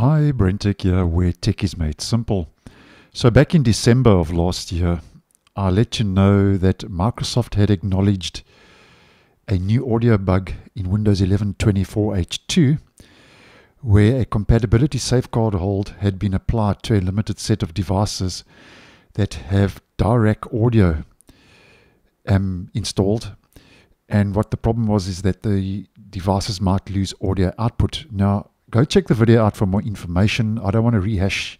Hi, BrenTech here, where tech is made simple. So, back in December of last year, I let you know that Microsoft had acknowledged a new audio bug in Windows 11 24H2 where a compatibility safeguard hold had been applied to a limited set of devices that have Dirac audio um, installed. And what the problem was is that the devices might lose audio output. Now, go check the video out for more information. I don't want to rehash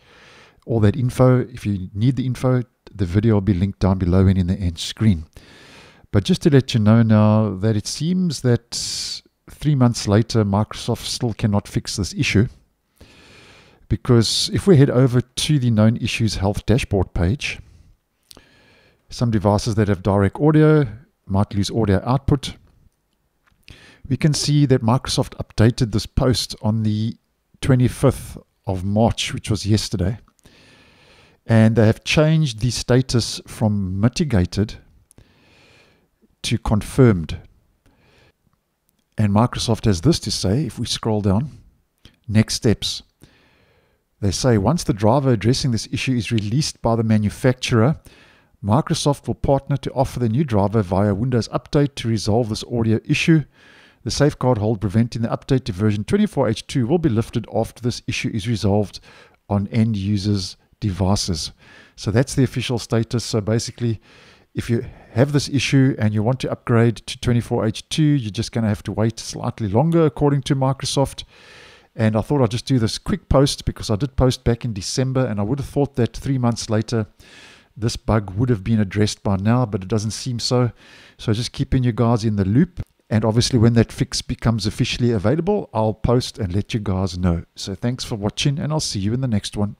all that info. If you need the info, the video will be linked down below and in the end screen. But just to let you know now that it seems that three months later, Microsoft still cannot fix this issue. Because if we head over to the known issues health dashboard page, some devices that have Dirac audio might lose audio output. We can see that Microsoft updated this post on the 25th of March, which was yesterday. And they have changed the status from mitigated to confirmed. And Microsoft has this to say if we scroll down next steps. They say once the driver addressing this issue is released by the manufacturer, Microsoft will partner to offer the new driver via Windows Update to resolve this audio issue. The safeguard hold preventing the update to version 24H2 will be lifted after this issue is resolved on end users' devices. So that's the official status. So basically, if you have this issue and you want to upgrade to 24H2, you're just going to have to wait slightly longer, according to Microsoft. And I thought I'd just do this quick post because I did post back in December, and I would have thought that three months later, this bug would have been addressed by now, but it doesn't seem so. So just keeping you guys in the loop. And obviously, when that fix becomes officially available, I'll post and let you guys know. So thanks for watching, and I'll see you in the next one.